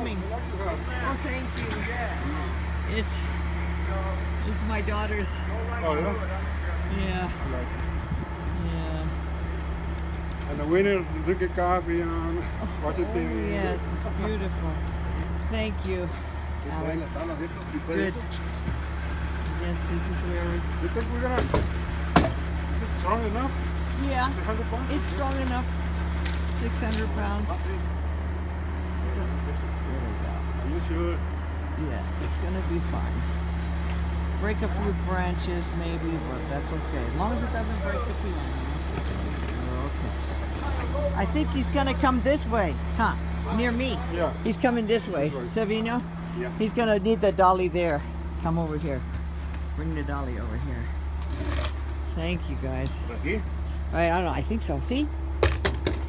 coming. Oh, thank you. Yeah. It's it's my daughter's. Oh yeah. Yeah. yeah. And the winner drink a coffee and watch a TV. Oh, yes, it's beautiful. Thank you. Alex. Good. Yes, this is where we. You think we're gonna? Is it strong enough? Yeah. It's strong enough. 600 pounds. Are you sure? Yeah, it's gonna be fine. Break a few branches maybe, but that's okay. As long as it doesn't break the piano. we're Okay. I think he's gonna come this way, huh? Near me. Yeah. He's coming this way. This way. Savino? Yeah. He's gonna need the dolly there. Come over here. Bring the dolly over here. Thank you guys. Right here? Right, I don't know. I think so. See?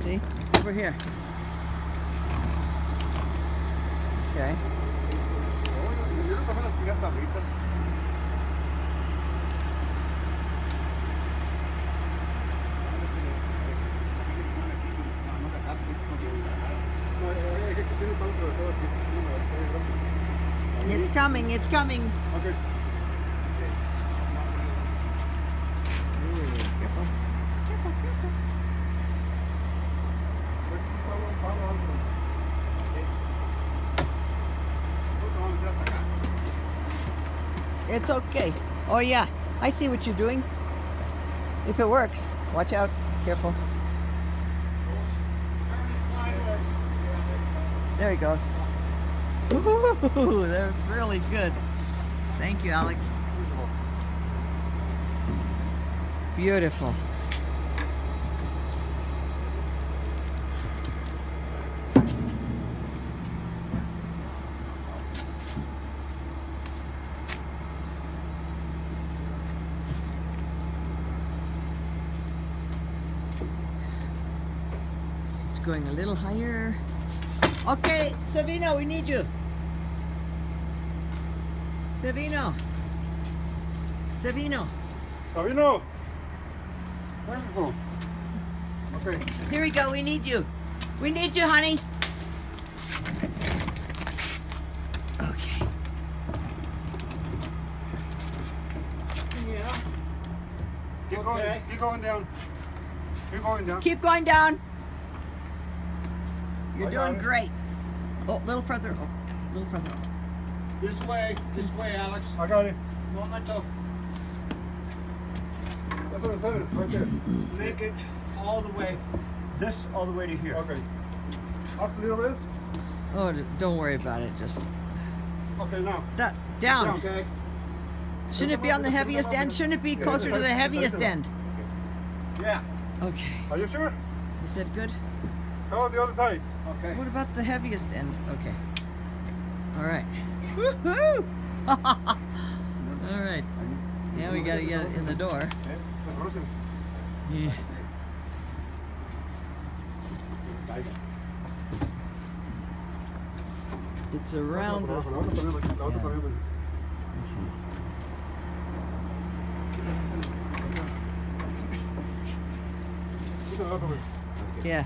See? Over here. Broma. It's coming. It's coming. Okay. It's okay. Oh yeah, I see what you're doing. If it works, watch out. Careful. There he goes. Ooh, that's really good. Thank you, Alex. Beautiful. Going a little higher. Okay, Savino, we need you. Savino. Savino. Sabino! Where you go? Okay. Here we go. We need you. We need you, honey. Okay. Yeah. Keep Okay. going. Keep going down. Keep going down. Keep going down. You're I doing great. Oh, a little further. Oh, a little further. This way, this way, Alex. I got it. Momento. That's what I said. Right there. Make it all the way. This all the way to here. Okay. Up a little bit. Oh, don't worry about it. Just Okay, now. that down. Down. Okay. Shouldn't it be on the heaviest end? Shouldn't it be closer to the heaviest end? Yeah. Okay. Are you sure? Is that good? How about the other side? Okay. What about the heaviest end? Okay. All right. Woohoo! All right. Now we gotta get it in the door. Yeah. It's around the. Yeah.